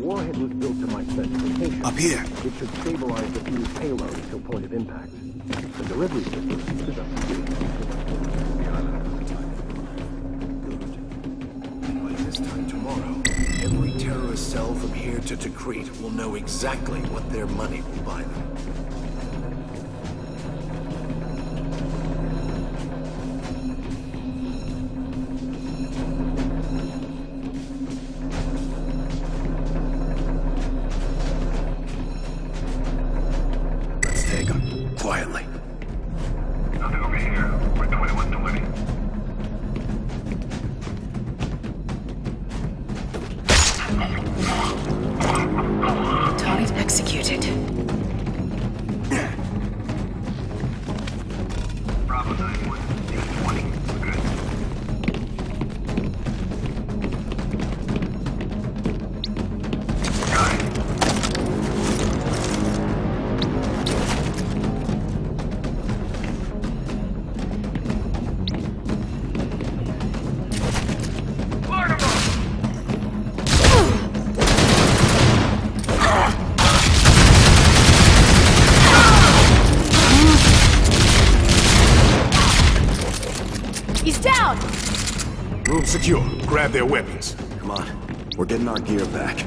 warhead was built to my specification. Up here. It should stabilize the fuse payload until point of impact. The delivery system is up to you. By this time tomorrow, every terrorist cell from here to Tikrit will know exactly what their money will buy them. Grab their weapons. Come on, we're getting our gear back.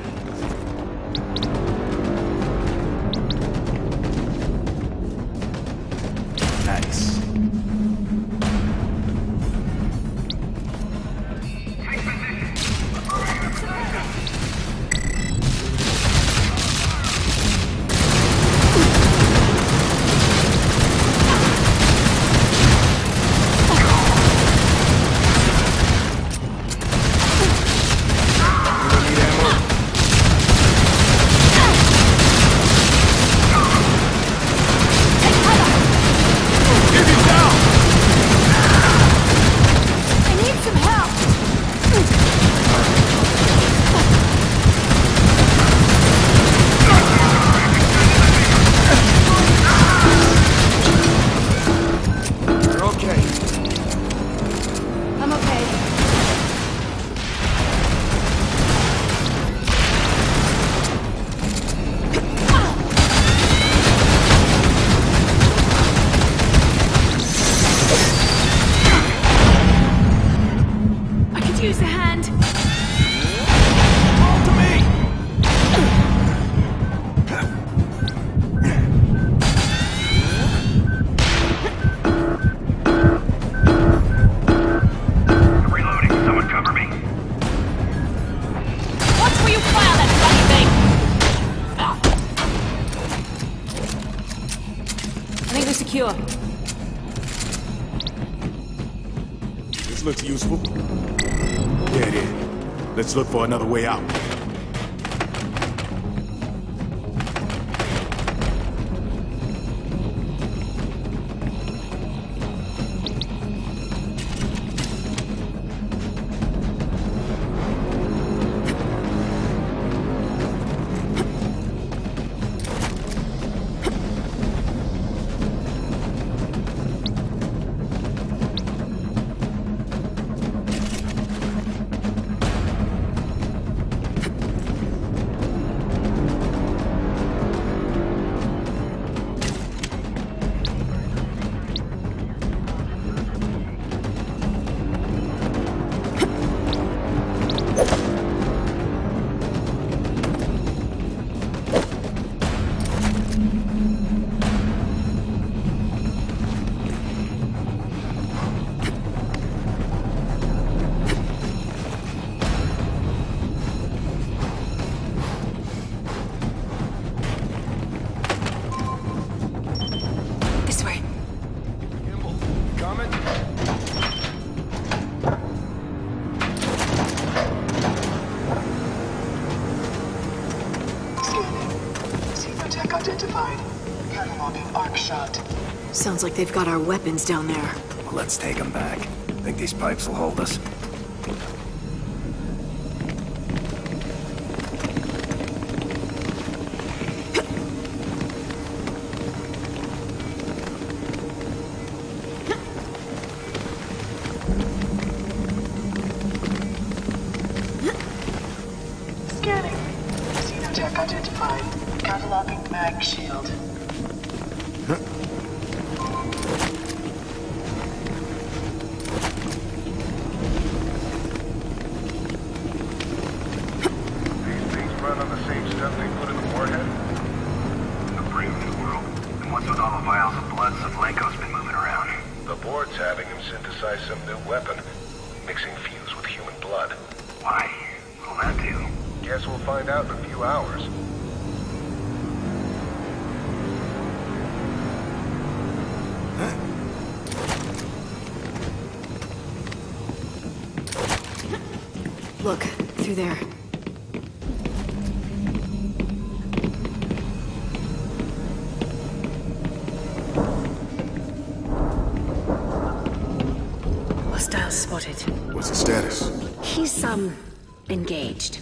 Let's look for another way out. Identified. Cataloging arc shot. Sounds like they've got our weapons down there. Well, let's take them back. Think these pipes will hold us? Through there. Hostile spotted. What's the status? He's, um, engaged.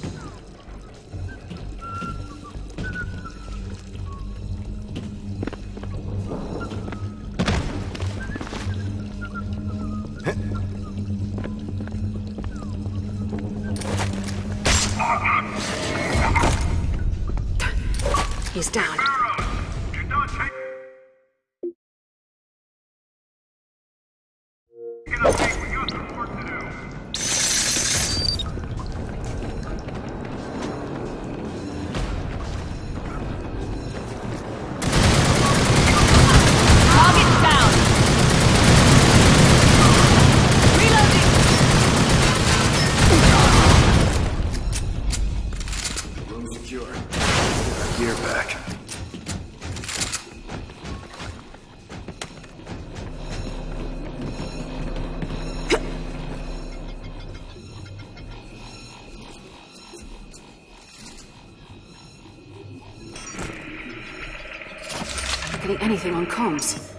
Not getting anything on comms.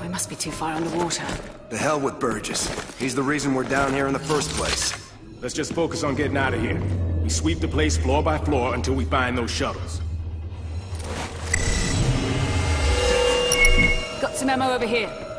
We must be too far underwater. The hell with Burgess. He's the reason we're down here in the first place. Let's just focus on getting out of here. We sweep the place floor by floor until we find those shuttles. Got some ammo over here.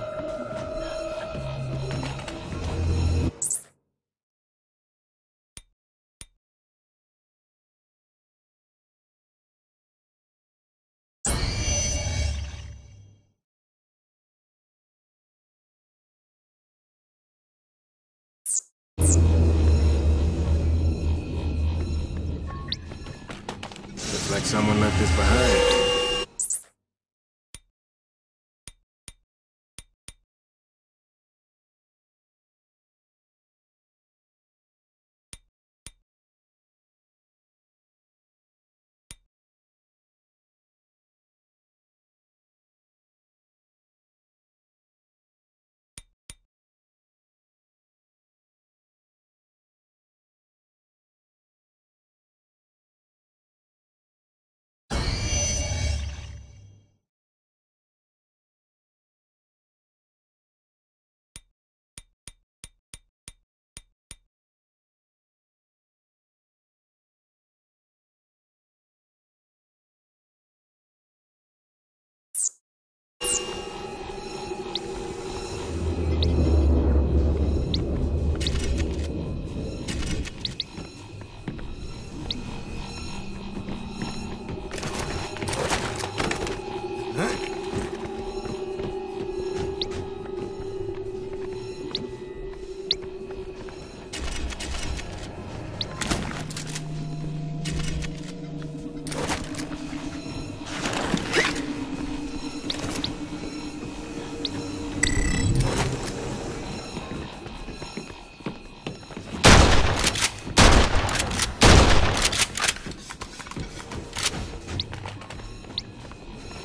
Looks like someone left this behind. you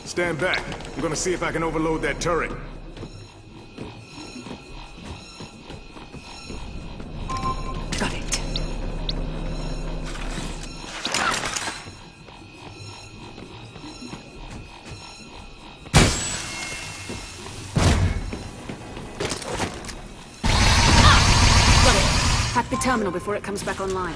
Stand back. I'm gonna see if I can overload that turret. Got it. Ah! Got it. Hack the terminal before it comes back online.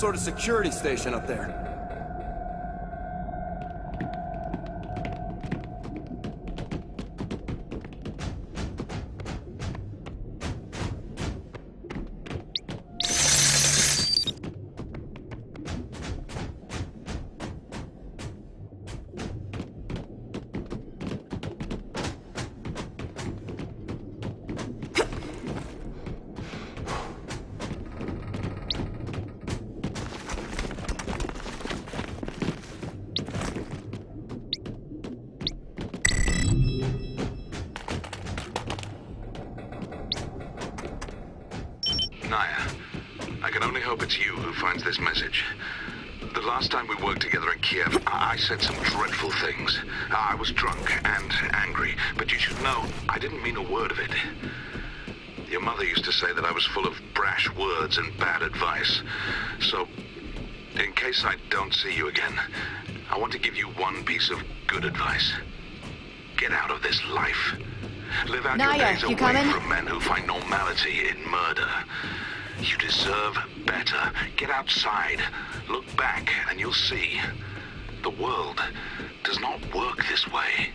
Sort of security station up there. Said some dreadful things. I was drunk and angry, but you should know I didn't mean a word of it. Your mother used to say that I was full of brash words and bad advice. So, in case I don't see you again, I want to give you one piece of good advice. Get out of this life. Live out Naya, your days you away coming? from men who find normality in murder. You deserve better. Get outside. Look back and you'll see. The world does not work this way.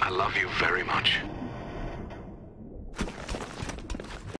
I love you very much.